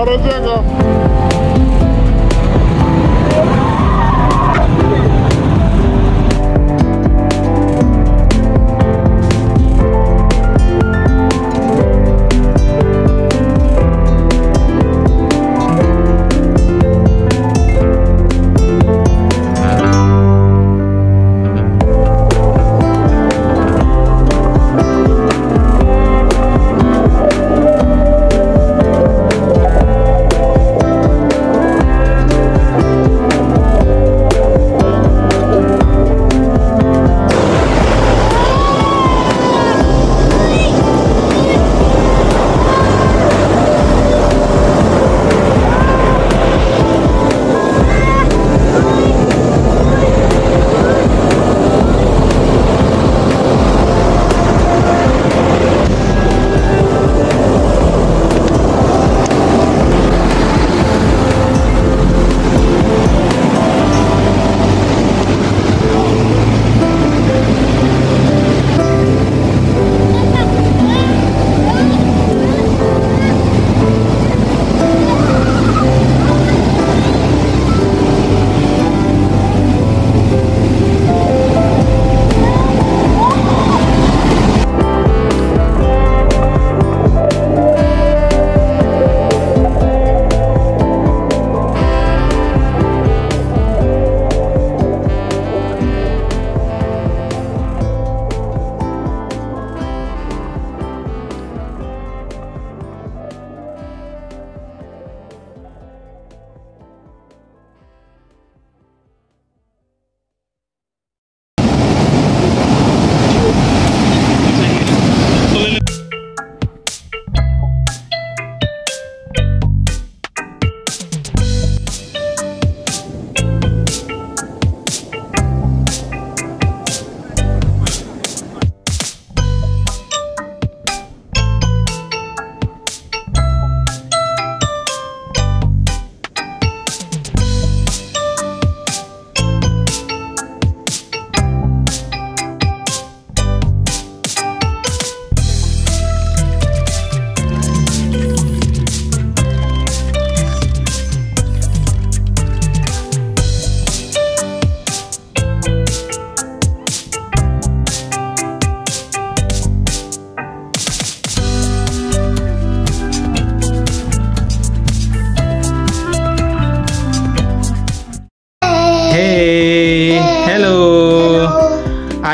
Ahora llega.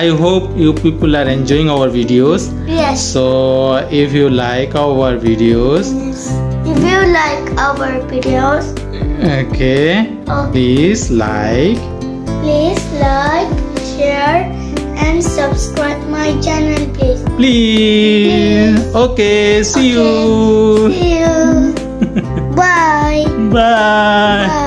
I hope you people are enjoying our videos Yes. so if you like our videos If you like our videos, okay oh, please like please like, share, and subscribe my channel, please. please okay see you See you. Bye. bye Bye.